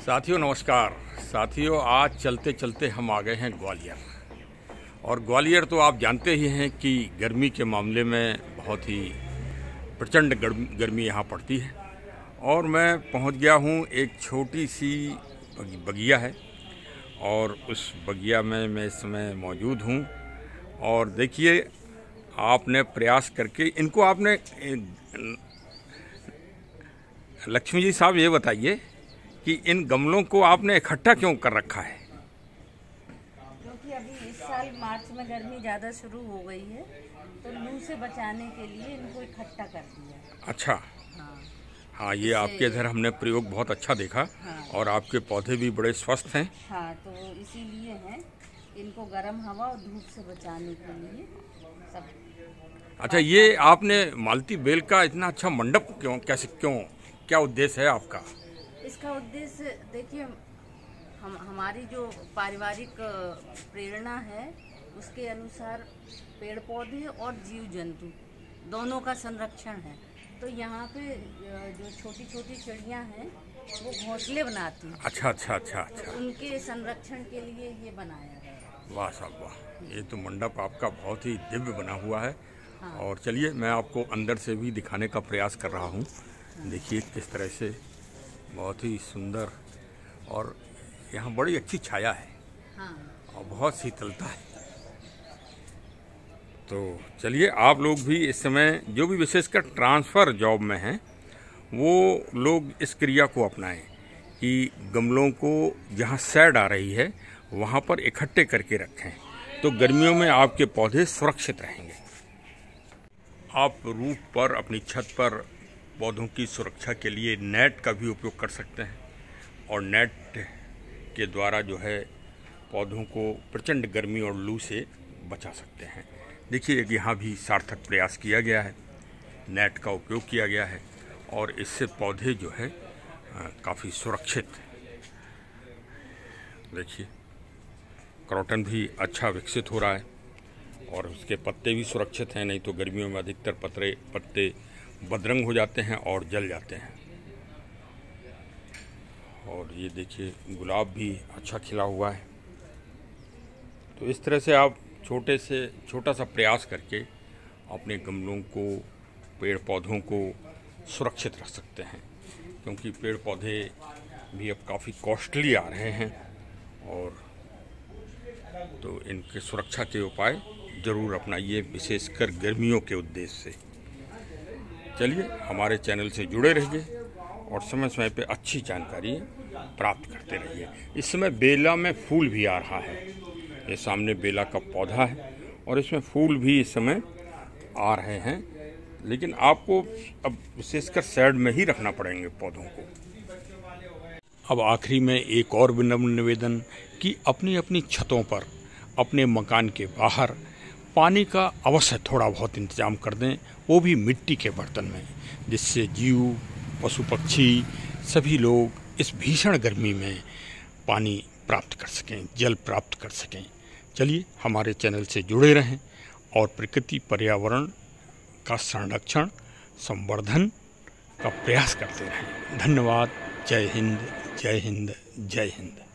साथियों, नमस्कार। साथियों, आज चलते चलते हम आ गए हैं ग्वालियर। और ग्वालियर तो आप जानते ही हैं कि गर्मी के मामले में बहुत ही प्रचंड गर्मी यहाँ पड़ती है। और मैं पहुँच गया हूँ एक छोटी सी बगिया है। और उस बगिया में मैं इस समय मौजूद हूँ। और देखिए, आपने प्रयास करके, इनको आपने लक्ष्मी जी साहब ये बताइए कि इन गमलों को आपने इकट्ठा क्यों कर रखा है? क्योंकि अभी इस साल मार्च में गर्मी ज़्यादा शुरू हो गई है तो लू से बचाने के लिए इनको इकट्ठा कर दिया। अच्छा। हाँ, हाँ ये आपके इधर हमने प्रयोग बहुत अच्छा देखा हाँ, और आपके पौधे भी बड़े स्वस्थ हैं। हाँ तो इसीलिए हैं इनको गर्म हवा और धूप से बचाने के लिए सब। अच्छा ये आपने मालती बेल का इतना अच्छा मंडप क्यों कैसे क्यों क्या उद्देश्य है आपका? इसका उद्देश्य देखिए हम हमारी जो पारिवारिक प्रेरणा है उसके अनुसार पेड़ पौधे और जीव जंतु दोनों का संरक्षण है। तो यहाँ पे जो छोटी छोटी चिड़िया हैं वो घोंसले बनाती हैं। अच्छा अच्छा अच्छा अच्छा। उनके संरक्षण के लिए ये बनाया है। वाह साहब वाह। ये तो मंडप आपका बहुत ही दिव्य बना हुआ है। हाँ। और चलिए मैं आपको अंदर से भी दिखाने का प्रयास कर रहा हूँ। देखिए किस तरह से बहुत ही सुंदर और यहाँ बड़ी अच्छी छाया है। हाँ। और बहुत शीतलता है। तो चलिए आप लोग भी इस समय जो भी विशेषकर ट्रांसफ़र जॉब में हैं वो लोग इस क्रिया को अपनाएँ कि गमलों को जहाँ सैड आ रही है वहाँ पर इकट्ठे करके रखें। तो गर्मियों में आपके पौधे सुरक्षित रहेंगे। आप रूफ पर अपनी छत पर पौधों की सुरक्षा के लिए नेट का भी उपयोग कर सकते हैं। और नेट के द्वारा जो है पौधों को प्रचंड गर्मी और लू से बचा सकते हैं। देखिए यहाँ भी सार्थक प्रयास किया गया है। नेट का उपयोग किया गया है और इससे पौधे जो है काफ़ी सुरक्षित। देखिए, क्रॉटन भी अच्छा विकसित हो रहा है और उसके पत्ते भी सुरक्षित हैं, नहीं तो गर्मियों में अधिकतर पत्रे, पत्ते बदरंग हो जाते हैं और जल जाते हैं। और ये देखिए, गुलाब भी अच्छा खिला हुआ है। तो इस तरह से आप छोटे से, छोटा सा प्रयास करके अपने गमलों को पेड़ पौधों को सुरक्षित रख सकते हैं, क्योंकि पेड़ पौधे भी अब काफ़ी कॉस्टली आ रहे हैं और तो इनके सुरक्षा के उपाय ज़रूर अपनाइए, विशेषकर गर्मियों के उद्देश्य से। चलिए, हमारे चैनल से जुड़े रहिए और समय समय पे अच्छी जानकारी प्राप्त करते रहिए। इस समय बेला में फूल भी आ रहा है। ये सामने बेला का पौधा है और इसमें फूल भी इस समय आ रहे हैं। लेकिन आपको अब विशेषकर सैड में ही रखना पड़ेंगे पौधों को। अब आखिरी में एक और विनम्र निवेदन कि अपनी अपनी छतों पर, अपने मकान के बाहर पानी का अवश्य थोड़ा बहुत इंतज़ाम कर दें, वो भी मिट्टी के बर्तन में, जिससे जीव, पशु पक्षी, सभी लोग इस भीषण गर्मी में पानी प्राप्त कर सकें, जल प्राप्त कर सकें। चलिए, हमारे चैनल से जुड़े रहें और प्रकृति पर्यावरण का संरक्षण, संवर्धन का प्रयास करते रहें। धन्यवाद। जय हिंद जय हिंद जय हिंद।